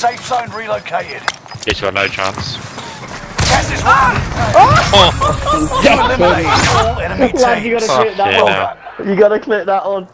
Safe zone relocated. Yes, you got no chance. Gas is running. Ah! You eliminated all enemy Lad, you teams. gotta clip that yeah, one. no. You gotta clip that one.